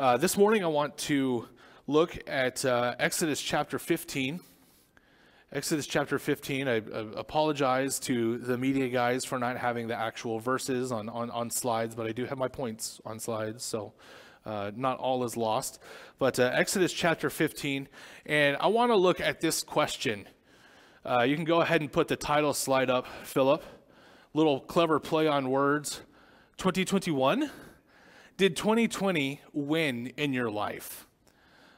Uh, this morning, I want to look at uh, Exodus chapter 15. Exodus chapter 15. I, I, apologize to the media guys for not having the actual verses on, on, on slides, but I do have my points on slides, so uh, not all is lost. But uh, Exodus chapter 15, and I want to look at this question. Uh, you can go ahead and put the title slide up, Philip. Little clever play on words. 2020 Won? Did 2020 win in your life?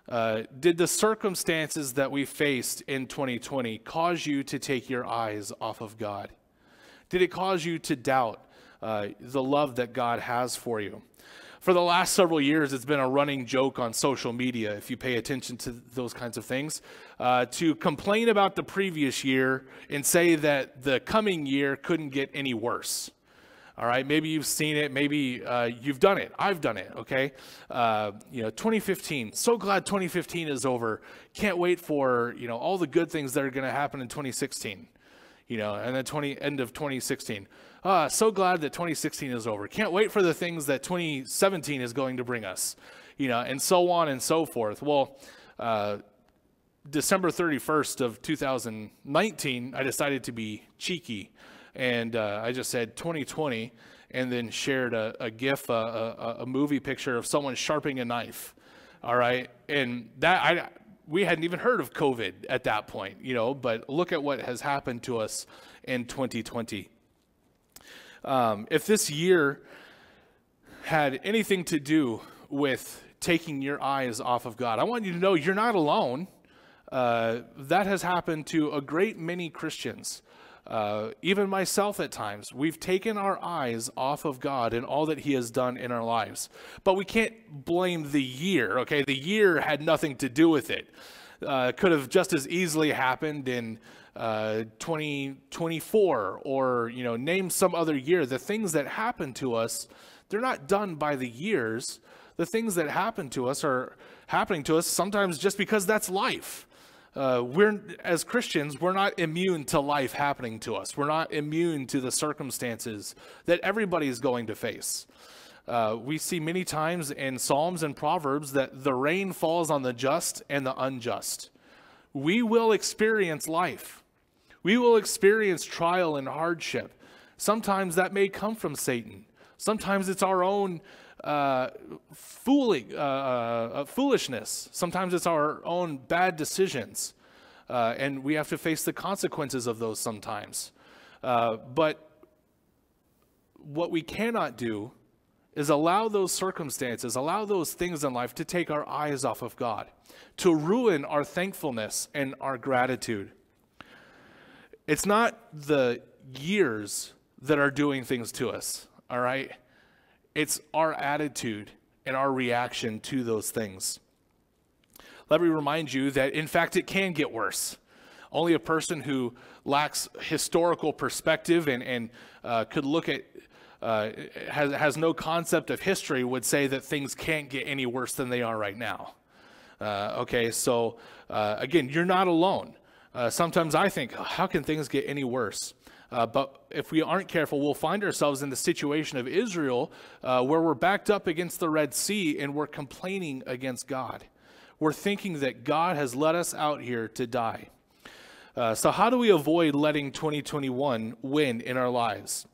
Uh, did the circumstances that we faced in 2020 cause you to take your eyes off of God? Did it cause you to doubt uh, the love that God has for you? For the last several years, it's been a running joke on social media, if you pay attention to those kinds of things, uh, to complain about the previous year and say that the coming year couldn't get any worse. All right, maybe you've seen it, maybe uh, you've done it. I've done it. Okay, uh, you know, 2015. So glad 2015 is over. Can't wait for you know all the good things that are going to happen in 2016. You know, and then 20 end of 2016. Ah, so glad that 2016 is over. Can't wait for the things that 2017 is going to bring us. You know, and so on and so forth. Well. Uh, December 31st of 2019, I decided to be cheeky and uh, I just said 2020, and then shared a, a GIF, a, a, a, movie picture of someone sharpening a knife. All right, and that I we hadn't even heard of COVID at that point, you know. But look at what has happened to us in 2020. Um, if this year had anything to do with taking your eyes off of God, I want you to know you're not alone. Uh, that has happened to a great many Christians. Uh, even myself at times, we've taken our eyes off of God and all that He has done in our lives. But we can't blame the year, okay? The year had nothing to do with it. Uh, could have just as easily happened in uh, 2024 or, you know, name some other year. The things that happen to us, they're not done by the years. The things that happen to us are happening to us sometimes just because that's life uh, we're as Christians, we're not immune to life happening to us. We're not immune to the circumstances that everybody is going to face. Uh, we see many times in Psalms and Proverbs that the rain falls on the just and the unjust. We will experience life. We will experience trial and hardship. Sometimes that may come from Satan. Sometimes it's our own uh, fooling, uh, uh, foolishness. Sometimes it's our own bad decisions. Uh, and we have to face the consequences of those sometimes. Uh, but what we cannot do is allow those circumstances, allow those things in life to take our eyes off of God, to ruin our thankfulness and our gratitude. It's not the years that are doing things to us, all right? It's our attitude and our reaction to those things. Let me remind you that, in fact, it can get worse. Only a person who lacks historical perspective and, and uh, could look at, uh, has, has no concept of history would say that things can't get any worse than they are right now. Uh, okay, so uh, again, you're not alone. Uh, sometimes I think, how can things get any worse? Uh, but if we aren't careful, we'll find ourselves in the situation of Israel uh, where we're backed up against the Red Sea and we're complaining against God. We're thinking that God has let us out here to die. Uh, so, how do we avoid letting 2021 win in our lives?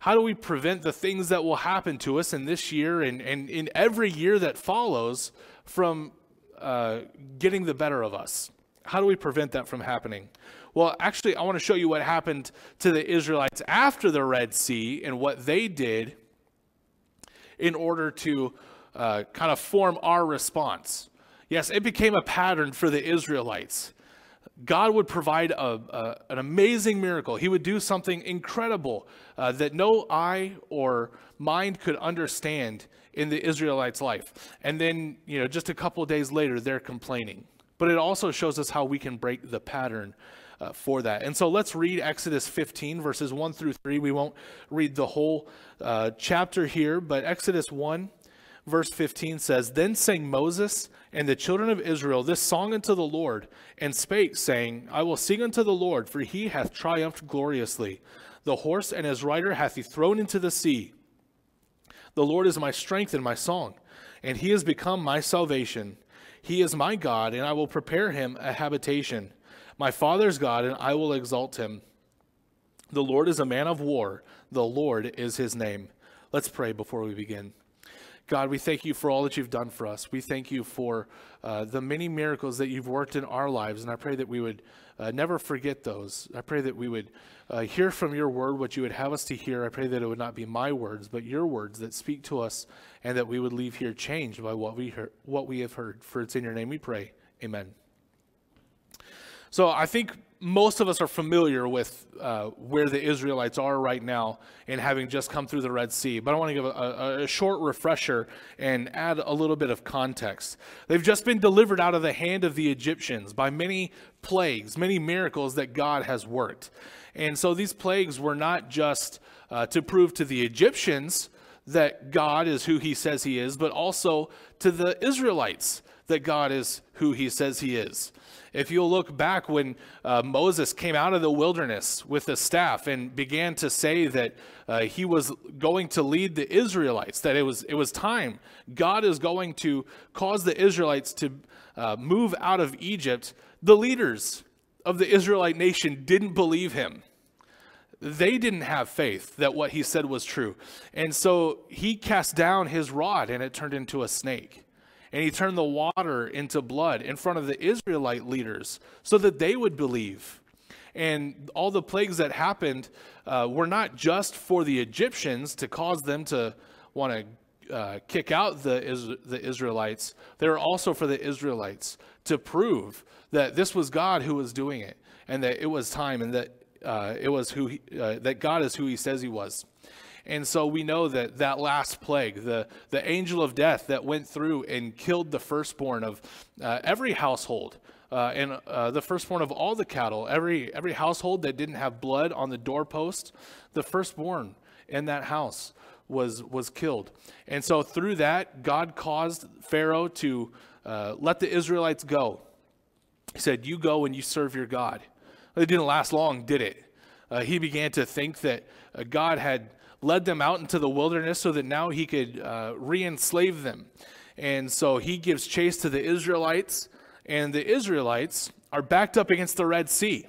How do we prevent the things that will happen to us in this year and, and in every year that follows from uh, getting the better of us? How do we prevent that from happening? Well, actually, I want to show you what happened to the Israelites after the Red Sea and what they did in order to uh, kind of form our response. Yes, it became a pattern for the Israelites. God would provide a, a, an amazing miracle. He would do something incredible uh, that no eye or mind could understand in the Israelites' life. And then, you know, just a couple days later, they're complaining. But it also shows us how we can break the pattern uh, for that. And so let's read Exodus 15, verses 1 through 3. We won't read the whole uh, chapter here, but Exodus 1, verse 15 says Then sang Moses and the children of Israel this song unto the Lord, and spake, saying, I will sing unto the Lord, for he hath triumphed gloriously. The horse and his rider hath he thrown into the sea. The Lord is my strength and my song, and he has become my salvation. He is my God, and I will prepare him a habitation. My father's God, and I will exalt him. The Lord is a man of war, the Lord is his name. Let's pray before we begin. God, we thank you for all that you've done for us. We thank you for uh, the many miracles that you've worked in our lives, and I pray that we would uh, never forget those. I pray that we would uh, hear from your word what you would have us to hear. I pray that it would not be my words, but your words that speak to us, and that we would leave here changed by what we heard, what we have heard. For it's in your name we pray. Amen. So I think most of us are familiar with uh, where the Israelites are right now and having just come through the Red Sea. But I want to give a, a, short refresher and add a little bit of context. They've just been delivered out of the hand of the Egyptians by many plagues, many miracles that God has worked. And so these plagues were not just uh, to prove to the Egyptians that God is who he says he is, but also to the Israelites that God is who he says he is. If you'll look back when uh, Moses came out of the wilderness with the staff and began to say that uh, he was going to lead the Israelites, that it was, it was time. God is going to cause the Israelites to uh, move out of Egypt. The leaders of the Israelite nation didn't believe him they didn't have faith that what he said was true. And so he cast down his rod and it turned into a snake and he turned the water into blood in front of the Israelite leaders so that they would believe. And all the plagues that happened uh, were not just for the Egyptians to cause them to want to uh, kick out the, the Israelites, they were also for the Israelites to prove that this was God who was doing it and that it was time and that uh, it was who he, uh, that God is who he says he was. And so we know that that last plague, the, the angel of death that went through and killed the firstborn of uh, every household, uh, and uh, the firstborn of all the cattle, every, every household that didn't have blood on the doorpost, the firstborn in that house was, was killed. And so through that, God caused Pharaoh to uh, let the Israelites go. He said, You go and you serve your God. It didn't last long, did it? Uh, he began to think that uh, God had led them out into the wilderness so that now he could uh, re enslave them. And so he gives chase to the Israelites, and the Israelites are backed up against the Red Sea.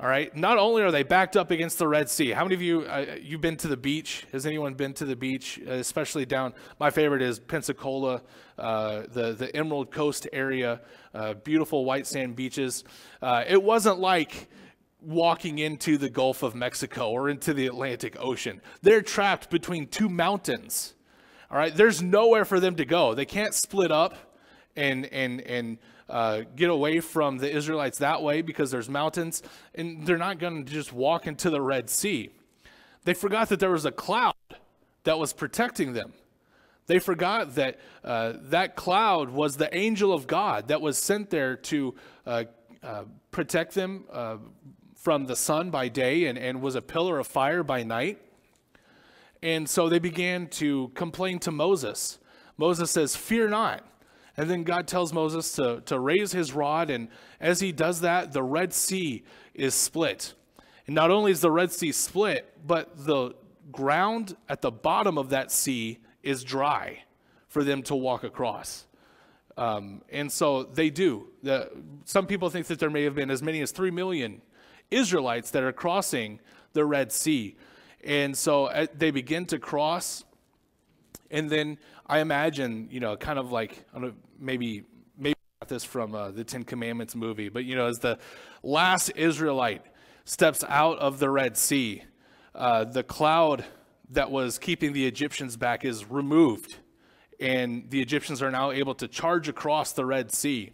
All right. Not only are they backed up against the Red Sea. How many of you uh, you've been to the beach? Has anyone been to the beach, especially down? My favorite is Pensacola, uh, the the Emerald Coast area, uh, beautiful white sand beaches. Uh, it wasn't like walking into the Gulf of Mexico or into the Atlantic Ocean. They're trapped between two mountains. All right, there's nowhere for them to go. They can't split up and and and uh, get away from the Israelites that way because there's mountains, and they're not going to just walk into the Red Sea. They forgot that there was a cloud that was protecting them. They forgot that uh, that cloud was the angel of God that was sent there to uh, uh protect them, uh, from the sun by day and, and was a pillar of fire by night. And so they began to complain to Moses. Moses says, Fear not. And then God tells Moses to, to raise his rod. And as he does that, the Red Sea is split. And not only is the Red Sea split, but the ground at the bottom of that sea is dry for them to walk across. Um, and so they do. The, some people think that there may have been as many as 3 million Israelites that are crossing the Red Sea. And so uh, they begin to cross. And then I imagine, you know, kind of like, I don't know, maybe, maybe this from uh, the Ten Commandments movie, but, you know, as the last Israelite steps out of the Red Sea, uh, the cloud that was keeping the Egyptians back is removed. And the Egyptians are now able to charge across the Red Sea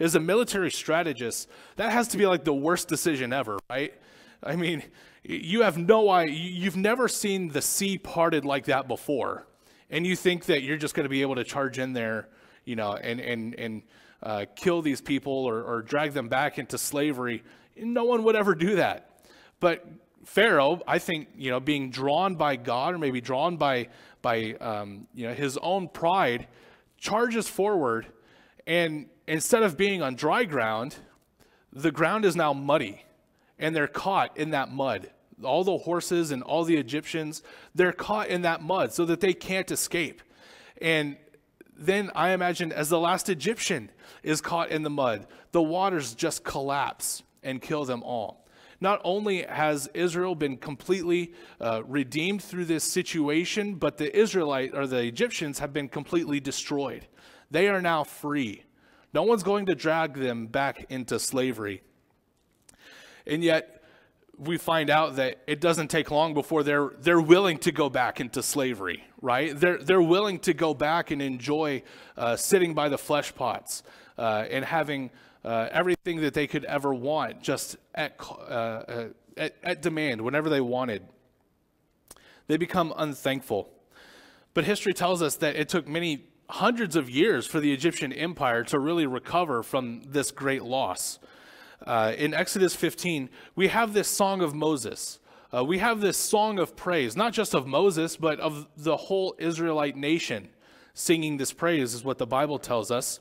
as a military strategist, that has to be like the worst decision ever, right? I mean, you have no idea, you've never seen the sea parted like that before. And you think that you're just going to be able to charge in there, you know, and, and, and uh, kill these people or, or drag them back into slavery. No one would ever do that. But Pharaoh, I think, you know, being drawn by God or maybe drawn by, by um, you know, his own pride, charges forward and instead of being on dry ground, the ground is now muddy and they're caught in that mud. all the horses and all the Egyptians, they're caught in that mud so that they can't escape. And then I imagine as the last Egyptian is caught in the mud, the waters just collapse and kill them all. Not only has Israel been completely uh, redeemed through this situation, but the Israelite or the Egyptians have been completely destroyed. They are now free. No one's going to drag them back into slavery. And yet, we find out that it doesn't take long before they're they're willing to go back into slavery, right? They're they're willing to go back and enjoy uh, sitting by the flesh pots uh, and having uh, everything that they could ever want, just at, uh, uh, at at demand, whenever they wanted. They become unthankful, but history tells us that it took many hundreds of years for the Egyptian empire to really recover from this great loss. Uh, in Exodus 15, we have this song of Moses. Uh, we have this song of praise, not just of Moses, but of the whole Israelite nation singing this praise, is what the Bible tells us.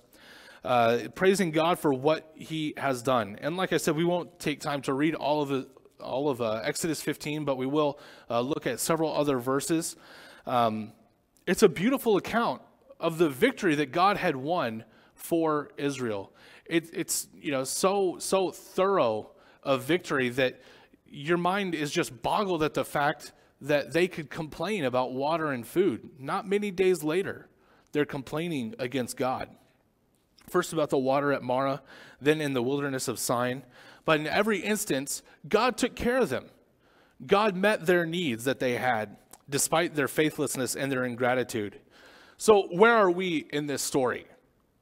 Uh, praising God for what He has done. And like I said, we won't take time to read all of the, all of uh, Exodus 15, but we will uh, look at several other verses. Um, it's a beautiful account of the victory that God had won for Israel it, it's you know so so thorough a victory that your mind is just boggled at the fact that they could complain about water and food. Not many days later, they're complaining against God. First about the water at Marah, then in the wilderness of Sin. But in every instance, God took care of them. God met their needs that they had, despite their faithlessness and their ingratitude. So, where are we in this story?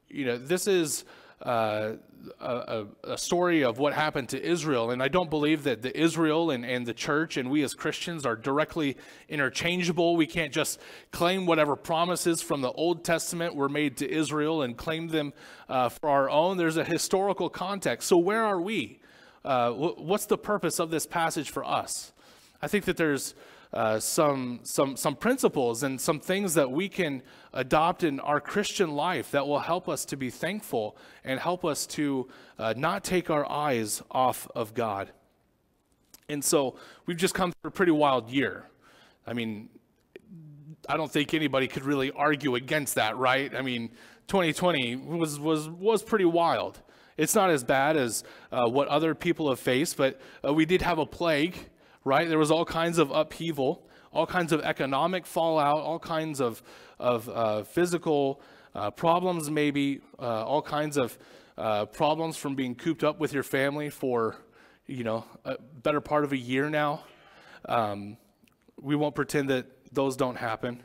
You know, this is uh, a, a, story of what happened to Israel. And I don't believe that the Israel and, and the church and we as Christians are directly interchangeable. We can't just claim whatever promises from the Old Testament were made to Israel and claim them uh, for our own. There's a historical context. So, where are we? Uh, what's the purpose of this passage for us? I think that there's uh, some, some, some principles and some things that we can adopt in our Christian life that will help us to be thankful and help us to uh, not take our eyes off of God. And so we've just come through a pretty wild year. I mean, I don't think anybody could really argue against that, right? I mean, 2020 was, was, was pretty wild. It's not as bad as uh, what other people have faced, but uh, we did have a plague right? There was all kinds of upheaval, all kinds of economic fallout, all kinds of, of uh, physical uh, problems, maybe, uh, all kinds of uh, problems from being cooped up with your family for, you know, a better part of a year now. Um, we won't pretend that those don't happen.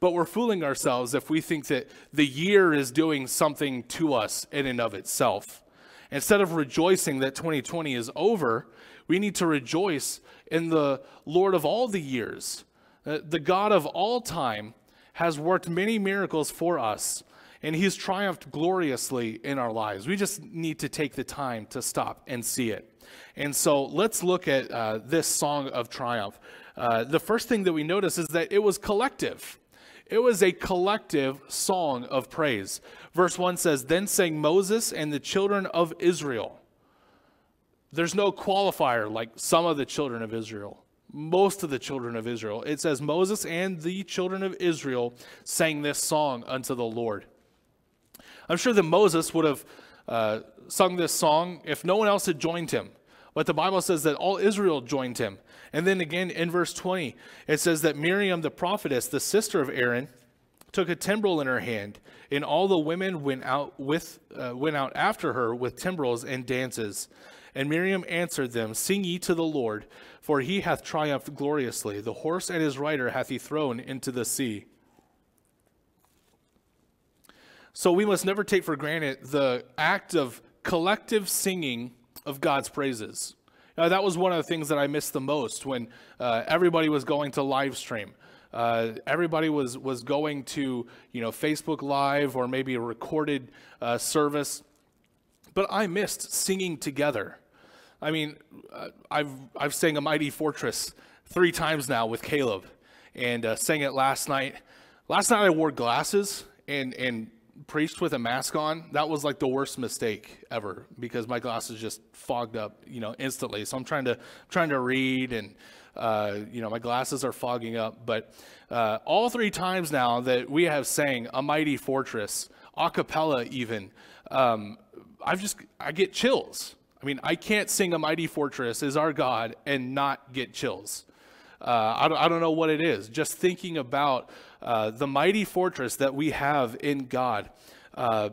But we're fooling ourselves if we think that the year is doing something to us in and of itself. Instead of rejoicing that 2020 is over, we need to rejoice in the Lord of all the years. Uh, the God of all time has worked many miracles for us, and He's triumphed gloriously in our lives. We just need to take the time to stop and see it. And so let's look at uh, this song of triumph. Uh, the first thing that we notice is that it was collective. It was a collective song of praise. Verse 1 says, Then sang Moses and the children of Israel. There's no qualifier like some of the children of Israel. Most of the children of Israel. It says Moses and the children of Israel sang this song unto the Lord. I'm sure that Moses would have uh, sung this song if no one else had joined him. But the Bible says that all Israel joined him. And then again in verse 20, it says that Miriam the prophetess, the sister of Aaron, took a timbrel in her hand, and all the women went out with uh, went out after her with timbrels and dances. And Miriam answered them, Sing ye to the Lord, for he hath triumphed gloriously. The horse and his rider hath he thrown into the sea. So we must never take for granted the act of collective singing of God's praises. Now, that was one of the things that I missed the most when uh, everybody was going to live stream. Uh, everybody was was going to you know Facebook Live or maybe a recorded uh, service, but I missed singing together. I mean, uh, I've I've sang a mighty fortress three times now with Caleb, and uh, sang it last night. Last night I wore glasses, and and preached with a mask on, that was like the worst mistake ever because my glasses just fogged up, you know, instantly. So I'm trying to trying to read and uh, you know my glasses are fogging up. But uh, all three times now that we have sang "A Mighty Fortress," a cappella even, um, I've just I get chills. I mean, I can't sing "A Mighty Fortress" is our God and not get chills. Uh, I, don't, I don't know what it is. Just thinking about uh, the mighty fortress that we have in God uh,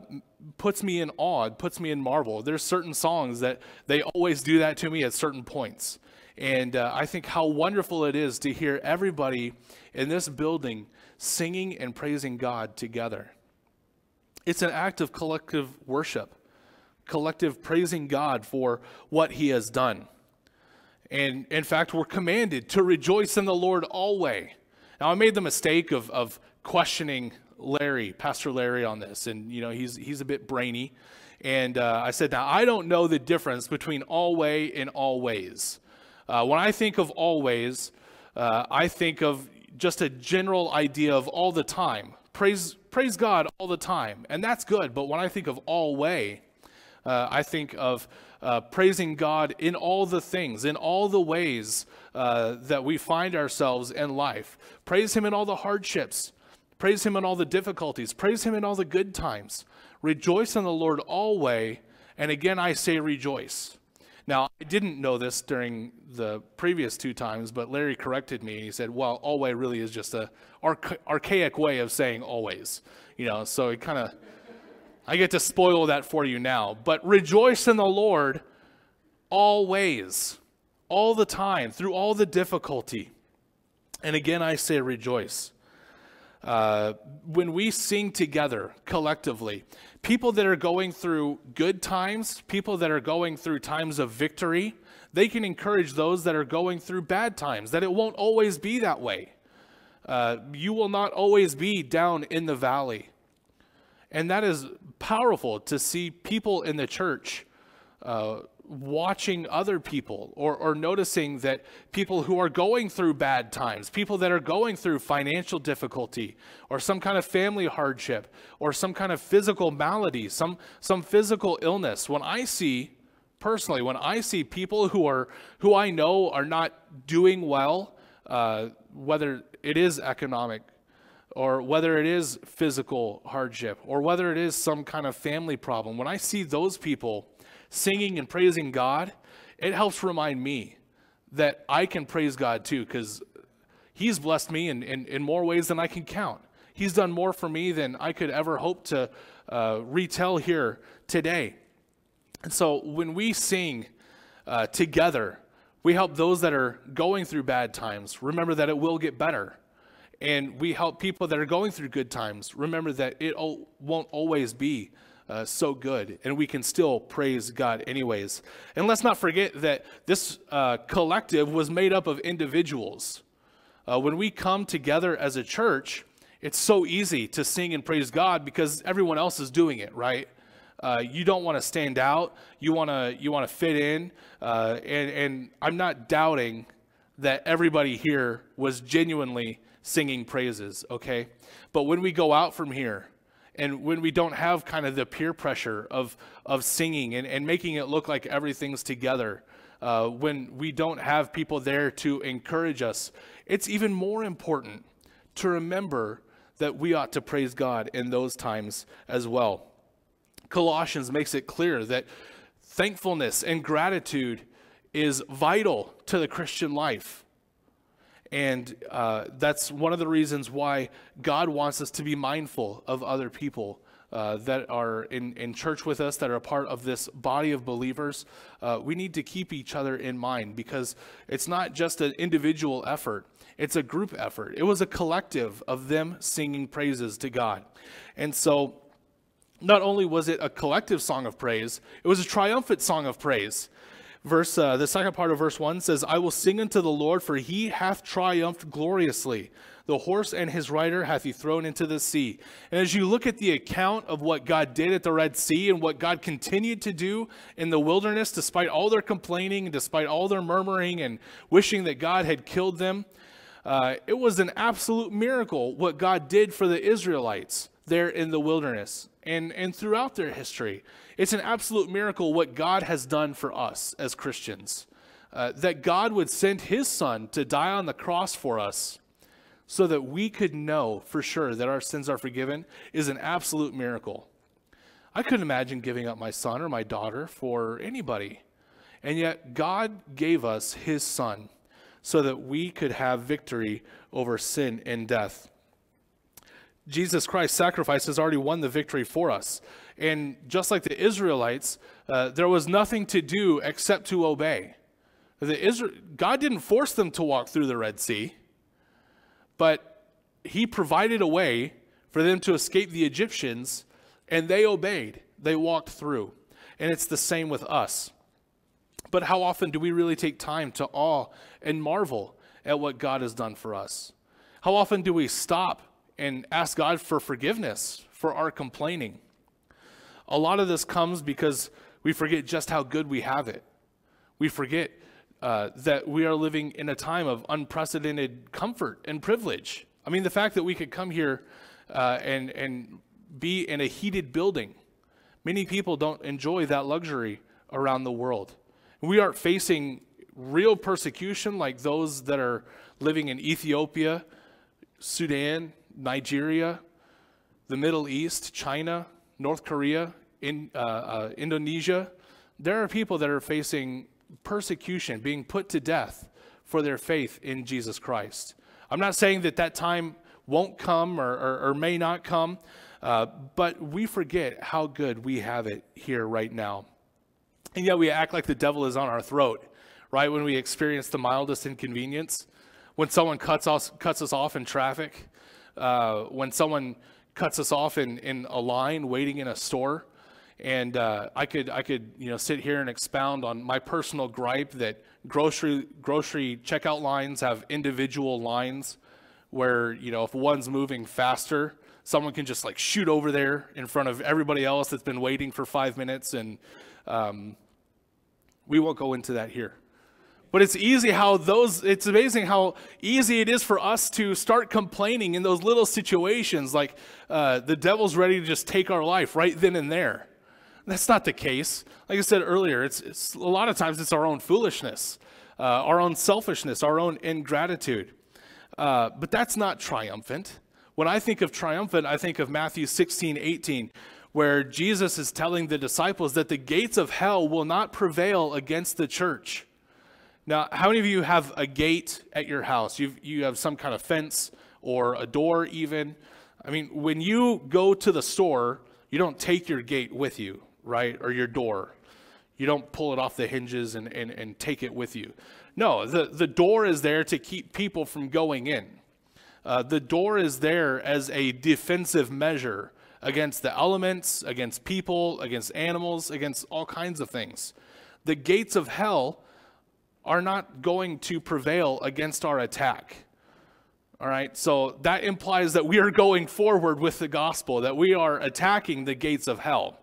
puts me in awe, it puts me in marvel. There's certain songs that they always do that to me at certain points. And uh, I think how wonderful it is to hear everybody in this building singing and praising God together. It's an act of collective worship, collective praising God for what he has done. And in fact, we're commanded to rejoice in the Lord always. Now, I made the mistake of, of questioning Larry, Pastor Larry, on this, and you know he's he's a bit brainy, and uh, I said, now I don't know the difference between alway and always. Uh, when I think of alway, uh, I think of just a general idea of all the time. Praise praise God all the time, and that's good. But when I think of always, uh, I think of uh, praising God in all the things, in all the ways uh, that we find ourselves in life. Praise Him in all the hardships. Praise Him in all the difficulties. Praise Him in all the good times. Rejoice in the Lord always. And again, I say rejoice. Now, I didn't know this during the previous two times, but Larry corrected me. He said, well, alway really is just a archa- archaic way of saying always. You know, so it kind of I get to spoil that for you now. But rejoice in the Lord always, all the time, through all the difficulty. And again, I say rejoice. Uh, when we sing together collectively, people that are going through good times, people that are going through times of victory, they can encourage those that are going through bad times, that it won't always be that way. Uh, you will not always be down in the valley. And that is powerful to see people in the church uh, watching other people or, or noticing that people who are going through bad times, people that are going through financial difficulty or some kind of family hardship or some kind of physical malady, some, some physical illness, when I see personally, when I see people who are who I know are not doing well, uh, whether it is economic or whether it is physical hardship, or whether it is some kind of family problem, when I see those people singing and praising God, it helps remind me that I can praise God too, because He's blessed me in, in, in, more ways than I can count. He's done more for me than I could ever hope to uh, retell here today. And so when we sing uh, together, we help those that are going through bad times remember that it will get better and we help people that are going through good times remember that it won't always be uh, so good, and we can still praise God anyways. And let's not forget that this uh, collective was made up of individuals. Uh, when we come together as a church, it's so easy to sing and praise God because everyone else is doing it, right? Uh, you don't want to stand out. You want to you want to fit in, uh, and and I'm not doubting that everybody here was genuinely singing praises, okay? But when we go out from here, and when we don't have kind of the peer pressure of, of singing and, and making it look like everything's together, uh, when we don't have people there to encourage us, it's even more important to remember that we ought to praise God in those times as well. Colossians makes it clear that thankfulness and gratitude is vital to the Christian life. And uh, that's one of the reasons why God wants us to be mindful of other people uh, that are in, in church with us, that are a part of this body of believers. Uh, we need to keep each other in mind because it's not just an individual effort, it's a group effort. It was a collective of them singing praises to God. And so, not only was it a collective song of praise, it was a triumphant song of praise verse uh, the second part of verse 1 says i will sing unto the lord for he hath triumphed gloriously. The horse and his rider hath he thrown into the sea. And as you look at the account of what god did at the red sea and what god continued to do in the wilderness despite all their complaining despite all their murmuring and wishing that god had killed them uh, it was an absolute miracle what god did for the israelites there in the wilderness and, and throughout their history. It's an absolute miracle what God has done for us as Christians. Uh, that God would send his son to die on the cross for us so that we could know for sure that our sins are forgiven is an absolute miracle. I couldn't imagine giving up my son or my daughter for anybody. And yet, God gave us his son so that we could have victory over sin and death. Jesus Christ's sacrifice has already won the victory for us. And just like the Israelites, uh, there was nothing to do except to obey. The God didn't force them to walk through the Red Sea, but He provided a way for them to escape the Egyptians, and they obeyed. They walked through. And it's the same with us. But how often do we really take time to awe and marvel at what God has done for us? How often do we stop and ask God for forgiveness for our complaining? A lot of this comes because we forget just how good we have it. We forget uh, that we are living in a time of unprecedented comfort and privilege. I mean, the fact that we could come here uh, and, and be in a heated building, many people don't enjoy that luxury around the world. We aren't facing real persecution like those that are living in Ethiopia, Sudan, Nigeria, the Middle East, China, North Korea, in, uh, uh, Indonesia. There are people that are facing persecution, being put to death for their faith in Jesus Christ. I'm not saying that that time won't come or, or, or may not come, uh, but we forget how good we have it here right now. And yet we act like the devil is on our throat, right? When we experience the mildest inconvenience, when someone cuts us, cuts us off in traffic, uh, when someone cuts us off in, in a line waiting in a store. And uh, I could I could you know sit here and expound on my personal gripe that grocery grocery checkout lines have individual lines where you know if one's moving faster, someone can just like shoot over there in front of everybody else that's been waiting for five minutes, and um, we won't go into that here. But it's easy how those, it's amazing how easy it is for us to start complaining in those little situations like uh, the devil's ready to just take our life right then and there. That's not the case. Like I said earlier, it's, it's a lot of times it's our own foolishness, uh, our own selfishness, our own ingratitude. Uh, but that's not triumphant. When I think of triumphant, I think of Matthew 16, 18, where Jesus is telling the disciples that the gates of hell will not prevail against the church. Now, how many of you have a gate at your house? you you have some kind of fence or a door, even. I mean, when you go to the store, you don't take your gate with you, right? Or your door. You don't pull it off the hinges and, and, and take it with you. No, the, the door is there to keep people from going in. Uh, the door is there as a defensive measure against the elements, against people, against animals, against all kinds of things. The gates of hell are not going to prevail against our attack. All right, so that implies that we are going forward with the gospel, that we are attacking the gates of hell.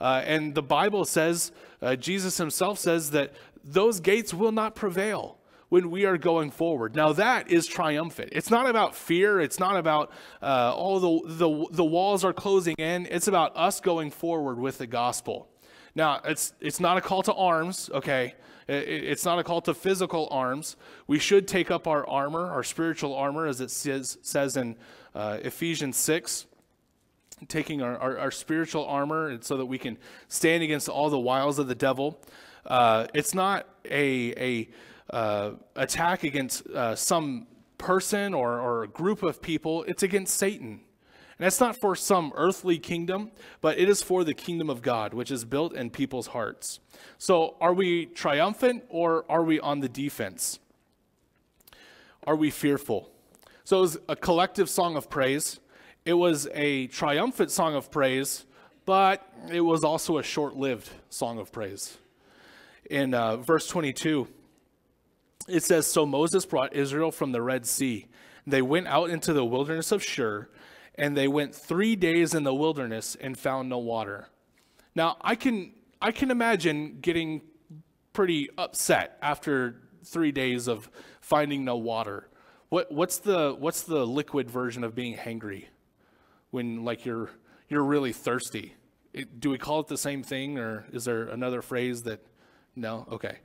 Uh, and the Bible says, uh, Jesus himself says that those gates will not prevail when we are going forward. Now that is triumphant. It's not about fear. It's not about uh, all the, the the walls are closing in. It's about us going forward with the gospel. Now it's it's not a call to arms. Okay, it's not a call to physical arms. We should take up our armor, our spiritual armor, as it says, says in uh, Ephesians 6 taking our, our, our, spiritual armor so that we can stand against all the wiles of the devil. Uh, it's not a, a uh, attack against uh, some person or, or a group of people. It's against Satan. And it's not for some earthly kingdom, but it is for the kingdom of God, which is built in people's hearts. So are we triumphant or are we on the defense? Are we fearful? So it was a collective song of praise. It was a triumphant song of praise, but it was also a short lived song of praise. In uh, verse 22, it says So Moses brought Israel from the Red Sea. They went out into the wilderness of Shur and they went three days in the wilderness and found no water. Now, I can, I can imagine getting pretty upset after three days of finding no water. What, what's, the, what's the liquid version of being hangry? When like you're, you're really thirsty. It, do we call it the same thing, or is there another phrase that? No. Okay.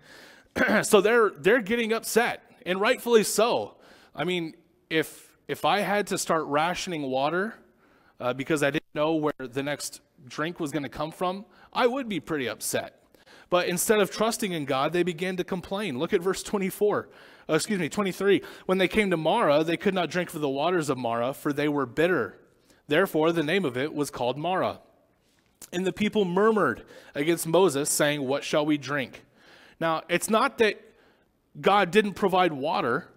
so they're they're getting upset, and rightfully so. I mean, if if I had to start rationing water uh, because I didn't know where the next drink was going to come from, I would be pretty upset. But instead of trusting in God, they began to complain. Look at verse 24. Uh, excuse me, 23. When they came to Marah, they could not drink from the waters of Marah, for they were bitter. Therefore, the name of it was called Marah. And the people murmured against Moses, saying, What shall we drink? Now, it's not that God didn't provide water,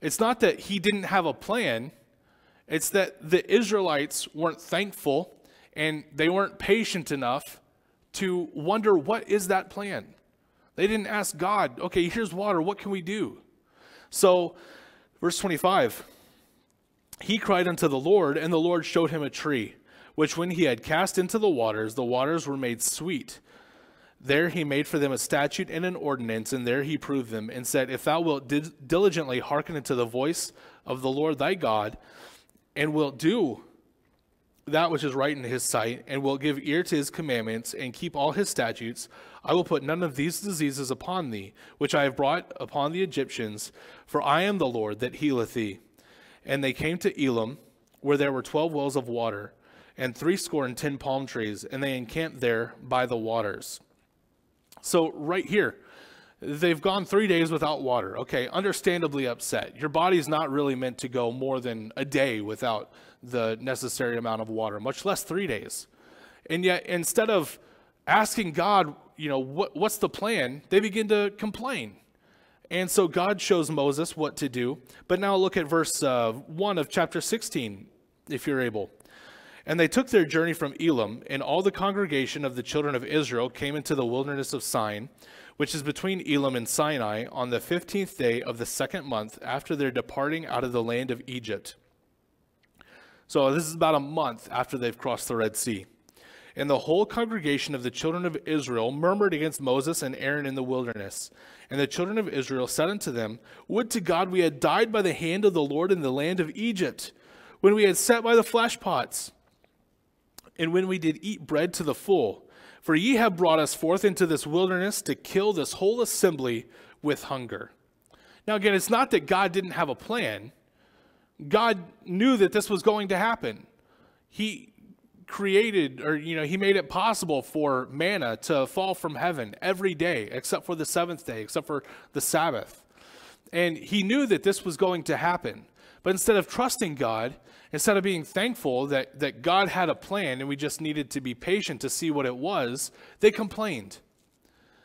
it's not that he didn't have a plan. It's that the Israelites weren't thankful and they weren't patient enough to wonder what is that plan. They didn't ask God, okay, here's water, what can we do? So, verse 25, he cried unto the Lord, and the Lord showed him a tree, which when he had cast into the waters, the waters were made sweet. There he made for them a statute and an ordinance, and there he proved them, and said, If thou wilt diligently hearken unto the voice of the Lord thy God, and wilt do that which is right in his sight, and will give ear to his commandments, and keep all his statutes, I will put none of these diseases upon thee, which I have brought upon the Egyptians, for I am the Lord that healeth thee. And they came to Elim, where there were twelve wells of water, and threescore and ten palm trees, and they encamped there by the waters. So, right here, they've gone three days without water. Okay, understandably upset. Your body's not really meant to go more than a day without the necessary amount of water, much less three days. And yet, instead of asking God, you know, what, what's the plan, they begin to complain. And so God shows Moses what to do. But now look at verse uh, 1 of chapter 16, if you're able. And they took their journey from Elim, and all the congregation of the children of Israel came into the wilderness of Sin, which is between Elim and Sinai, on the fifteenth day of the second month after their departing out of the land of Egypt. So this is about a month after they've crossed the Red Sea. And the whole congregation of the children of Israel murmured against Moses and Aaron in the wilderness. And the children of Israel said unto them, Would to God we had died by the hand of the Lord in the land of Egypt, when we had sat by the flesh pots, and when we did eat bread to the full. For ye have brought us forth into this wilderness to kill this whole assembly with hunger. Now, again, it's not that God didn't have a plan. God knew that this was going to happen. He created, or, you know, He made it possible for manna to fall from heaven every day, except for the seventh day, except for the Sabbath. And He knew that this was going to happen. But instead of trusting God, instead of being thankful that, that God had a plan and we just needed to be patient to see what it was, they complained.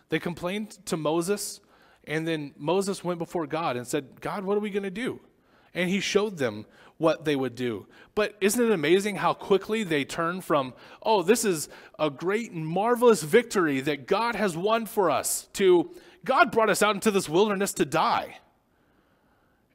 They complained to Moses, and then Moses went before God and said, God, what are we going to do? and he showed them what they would do. But isn't it amazing how quickly they turn from, oh, this is a great and marvelous victory that God has won for us, to God brought us out into this wilderness to die.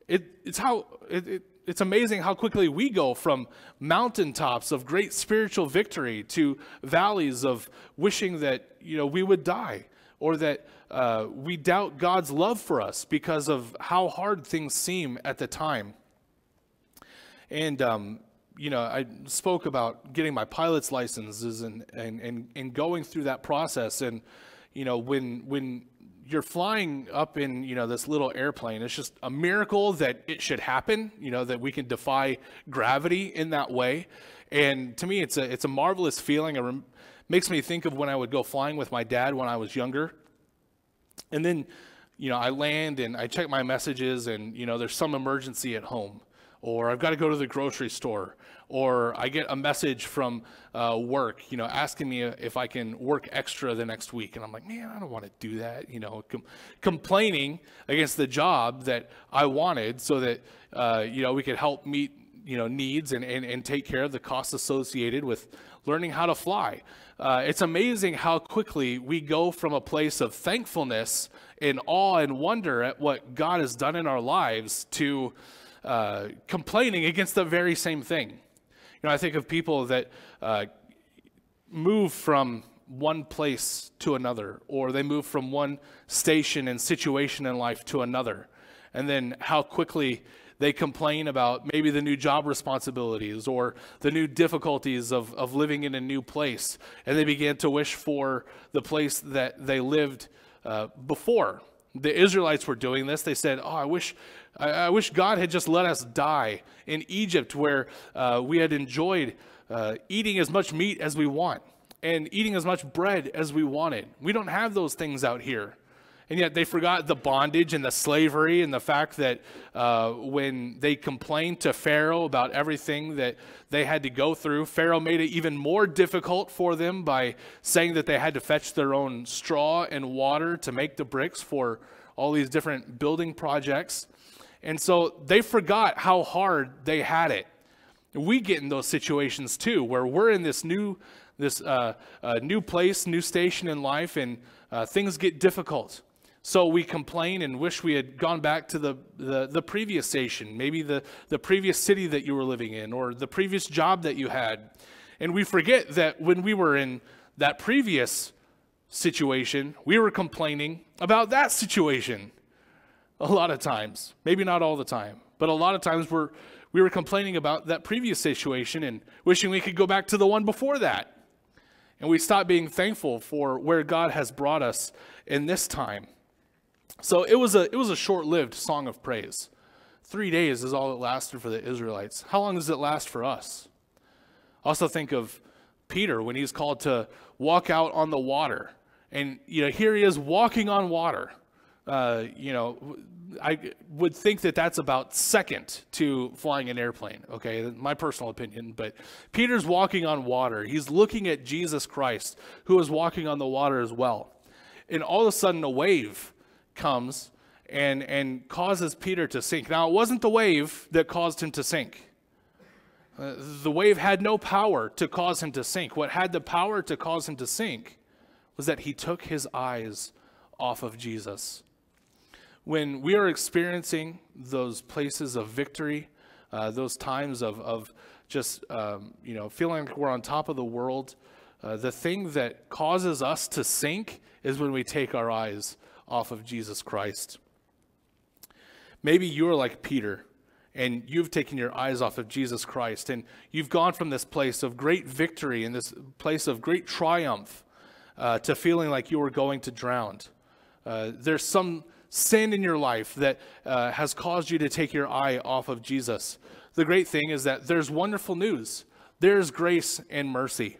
It, it's how it, it, it's amazing how quickly we go from mountaintops of great spiritual victory to valleys of wishing that you know we would die or that uh, we doubt God's love for us because of how hard things seem at the time. And, um, you know, I spoke about getting my pilot's licenses and, and, and, and going through that process. And, you know, when, when you're flying up in, you know, this little airplane, it's just a miracle that it should happen, you know, that we can defy gravity in that way. And to me, it's a, it's a marvelous feeling. It rem- makes me think of when I would go flying with my dad when I was younger and then, you know, I land and I check my messages and, you know, there's some emergency at home or I've got to go to the grocery store, or I get a message from uh, work, you know, asking me if I can work extra the next week, and I'm like, man, I don't want to do that, you know, com- complaining against the job that I wanted, so that uh, you know we could help meet you know needs and, and and take care of the costs associated with learning how to fly. Uh, it's amazing how quickly we go from a place of thankfulness and awe and wonder at what God has done in our lives to uh, complaining against the very same thing. You know, I think of people that uh, move from one place to another, or they move from one station and situation in life to another, and then how quickly they complain about maybe the new job responsibilities or the new difficulties of, of living in a new place. And they began to wish for the place that they lived uh, before. The Israelites were doing this. They said, Oh, I wish, I, I wish God had just let us die in Egypt where uh, we had enjoyed uh, eating as much meat as we want and eating as much bread as we wanted. We don't have those things out here. And yet they forgot the bondage and the slavery and the fact that uh, when they complained to Pharaoh about everything that they had to go through, Pharaoh made it even more difficult for them by saying that they had to fetch their own straw and water to make the bricks for all these different building projects. And so they forgot how hard they had it. We get in those situations too, where we're in this new, this uh, uh, new place, new station in life, and uh, things get difficult. So we complain and wish we had gone back to the, the, the, previous station, maybe the, the previous city that you were living in, or the previous job that you had. And we forget that when we were in that previous situation, we were complaining about that situation a lot of times. Maybe not all the time, but a lot of times we're, we were complaining about that previous situation and wishing we could go back to the one before that. And we stop being thankful for where God has brought us in this time. So it was a it was a short-lived song of praise. Three days is all it lasted for the Israelites. How long does it last for us? Also think of Peter when he's called to walk out on the water, and you know here he is walking on water. Uh, you know, I would think that that's about second to flying an airplane. Okay, my personal opinion, but Peter's walking on water. He's looking at Jesus Christ, who is walking on the water as well, and all of a sudden a wave comes and, and causes Peter to sink. Now, it wasn't the wave that caused him to sink. Uh, the wave had no power to cause him to sink. What had the power to cause him to sink was that he took his eyes off of Jesus. When we are experiencing those places of victory, uh, those times of, of just um, you know feeling like we're on top of the world, uh, the thing that causes us to sink is when we take our eyes off of Jesus Christ. Maybe you're like Peter and you've taken your eyes off of Jesus Christ and you've gone from this place of great victory and this place of great triumph uh, to feeling like you were going to drown. Uh, there's some sin in your life that uh, has caused you to take your eye off of Jesus. The great thing is that there's wonderful news. There's grace and mercy.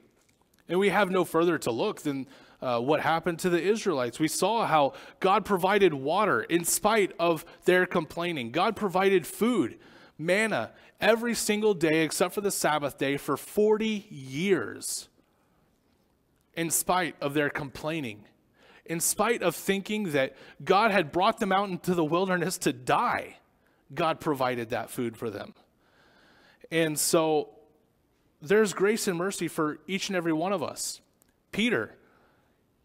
And we have no further to look than uh, what happened to the Israelites. We saw how God provided water in spite of their complaining. God provided food, manna, every single day except for the Sabbath day for 40 years in spite of their complaining. In spite of thinking that God had brought them out into the wilderness to die, God provided that food for them. And so there's grace and mercy for each and every one of us. Peter,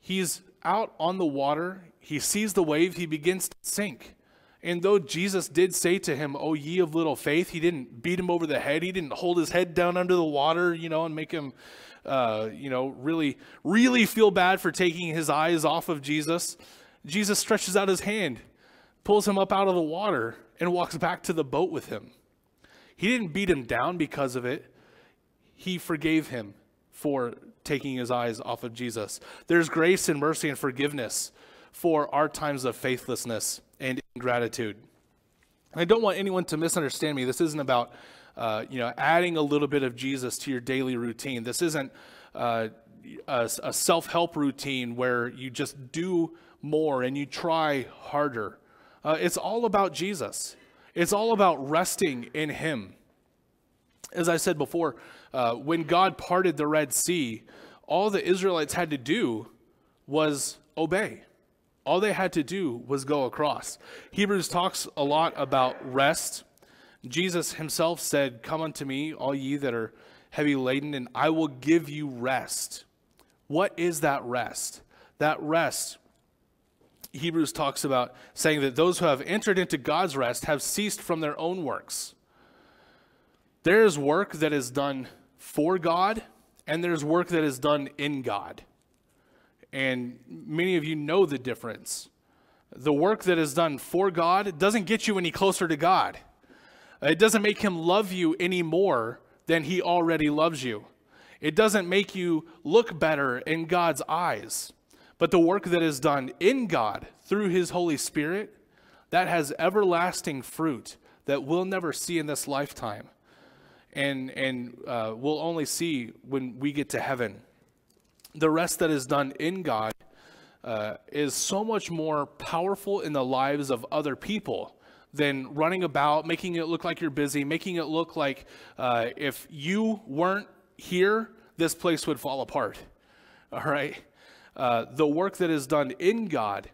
He's out on the water. He sees the wave. He begins to sink. And though Jesus did say to him, Oh, ye of little faith, he didn't beat him over the head. He didn't hold his head down under the water, you know, and make him, uh, you know, really, really feel bad for taking his eyes off of Jesus. Jesus stretches out his hand, pulls him up out of the water, and walks back to the boat with him. He didn't beat him down because of it, he forgave him for taking his eyes off of Jesus. There's grace and mercy and forgiveness for our times of faithlessness and ingratitude. I don't want anyone to misunderstand me. This isn't about, uh, you know, adding a little bit of Jesus to your daily routine. This isn't uh, a, a self-help routine where you just do more and you try harder. Uh, it's all about Jesus. It's all about resting in Him. As I said before, uh, when God parted the Red Sea, all the Israelites had to do was obey. All they had to do was go across. Hebrews talks a lot about rest. Jesus himself said, Come unto me, all ye that are heavy laden, and I will give you rest. What is that rest? That rest, Hebrews talks about saying that those who have entered into God's rest have ceased from their own works. There is work that is done for God, and there's work that is done in God. And many of you know the difference. The work that is done for God doesn't get you any closer to God. It doesn't make him love you any more than he already loves you. It doesn't make you look better in God's eyes. But the work that is done in God through his Holy Spirit, that has everlasting fruit that we'll never see in this lifetime. And, and uh, we'll only see when we get to heaven. The rest that is done in God uh, is so much more powerful in the lives of other people than running about, making it look like you're busy, making it look like uh, if you weren't here, this place would fall apart. All right? Uh, the work that is done in God,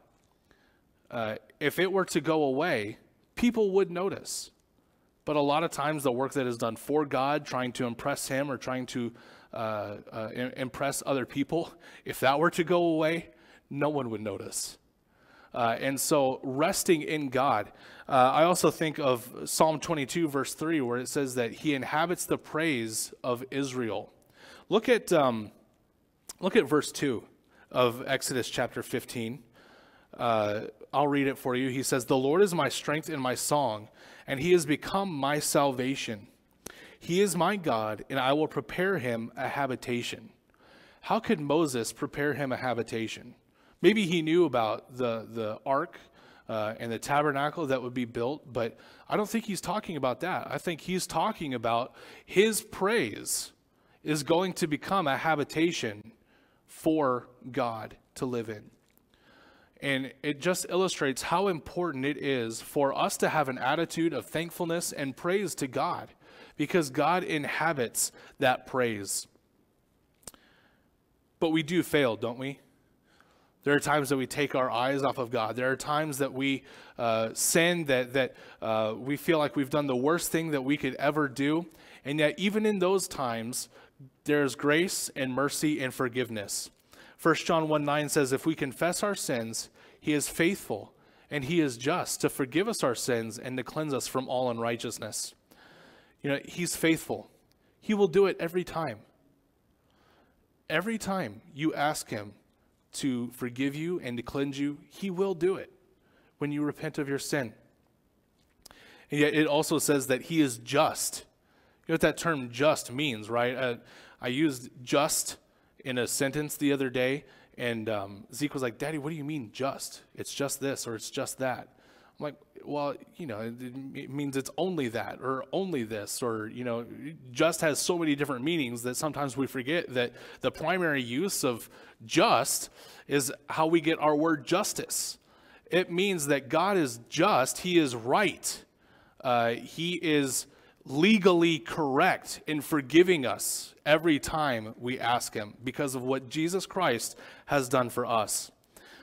uh, if it were to go away, people would notice. But a lot of times, the work that is done for God, trying to impress Him or trying to uh, uh impress other people, if that were to go away, no one would notice. Uh, and so, resting in God. Uh, I also think of Psalm 22, verse 3, where it says that He inhabits the praise of Israel. Look at, um, look at verse 2 of Exodus chapter 15. I'll read it for you. He says, The Lord is my strength and my song, and He has become my salvation. He is my God, and I will prepare him a habitation. How could Moses prepare him a habitation? Maybe he knew about the, the ark uh, and the tabernacle that would be built, but I don't think he's talking about that. I think he's talking about his praise is going to become a habitation for God to live in. And it just illustrates how important it is for us to have an attitude of thankfulness and praise to God because God inhabits that praise. But we do fail, don't we? There are times that we take our eyes off of God. There are times that we uh, sin, that, that uh, we feel like we've done the worst thing that we could ever do. And yet, even in those times, there's grace and mercy and forgiveness. 1 John 1 9 says, If we confess our sins, he is faithful and he is just to forgive us our sins and to cleanse us from all unrighteousness. You know, he's faithful. He will do it every time. Every time you ask him, to forgive you and to cleanse you, He will do it when you repent of your sin. And yet it also says that He is just. You know what that term just means, right? Uh, I used just in a sentence the other day, and um, Zeke was like, Daddy, what do you mean just? It's just this or it's just that. I'm like, well, you know, it, means it's only that or only this or, you know, just has so many different meanings that sometimes we forget that the primary use of just is how we get our word justice. It means that God is just, He is right, uh, He is legally correct in forgiving us every time we ask Him because of what Jesus Christ has done for us.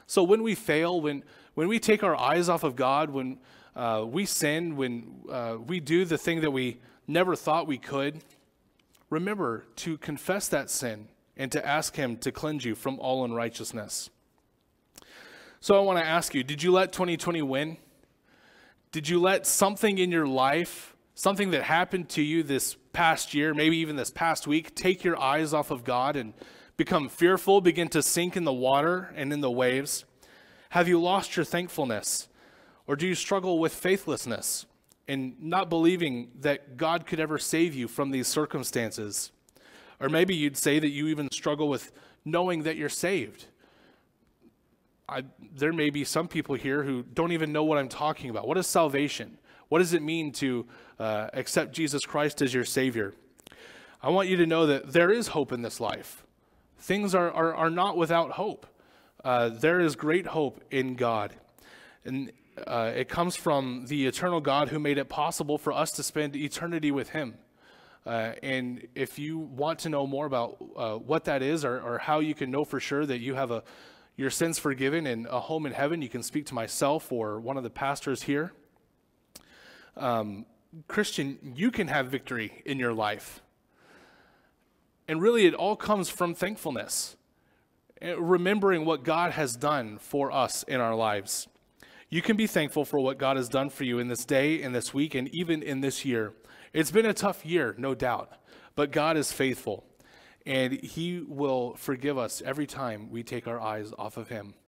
So when we fail, when when we take our eyes off of God, when uh, we sin, when uh, we do the thing that we never thought we could, remember to confess that sin and to ask Him to cleanse you from all unrighteousness. So I want to ask you did you let 2020 win? Did you let something in your life, something that happened to you this past year, maybe even this past week, take your eyes off of God and become fearful, begin to sink in the water and in the waves? Have you lost your thankfulness? Or do you struggle with faithlessness and not believing that God could ever save you from these circumstances? Or maybe you'd say that you even struggle with knowing that you're saved. I, there may be some people here who don't even know what I'm talking about. What is salvation? What does it mean to uh, accept Jesus Christ as your Savior? I want you to know that there is hope in this life. Things are, are, are not without hope. Uh, there is great hope in God. And uh, it comes from the eternal God who made it possible for us to spend eternity with Him. Uh, and if you want to know more about uh, what that is or, or, how you can know for sure that you have a, your sins forgiven and a home in heaven, you can speak to myself or one of the pastors here. Um, Christian, you can have victory in your life. And really, it all comes from thankfulness. Eh, remembering what God has done for us in our lives. You can be thankful for what God has done for you in this day, in this week, and even in this year. It's been a tough year, no doubt, but God is faithful, and He will forgive us every time we take our eyes off of Him.